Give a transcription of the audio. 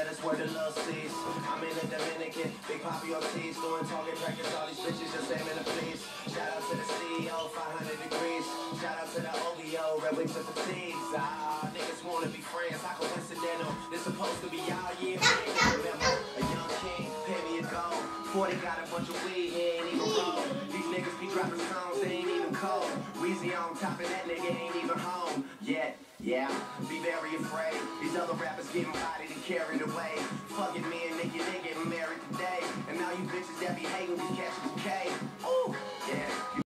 yeah, that's where the love sees. I'm in the Dominican, Big Papi Ortiz, doing talking records, all these bitches just aiming to please. Shout out to the CEO, 500 Degreez. Shout out to the OVO, Red Wings and Fatigues. Ah, niggas wanna be friends, how coincidental. This supposed to be y'all year, remember? A young king, pay me a gold. 40 got a bunch of weed, he ain't even roll. These niggas be dropping songs, they ain't even cold. Weezy on top of that nigga ain't even home yet. Yeah, be. These other rappers getting bodied and carried away. Fucking me and Nicki, they getting married today. And now you bitches that be hating, we catch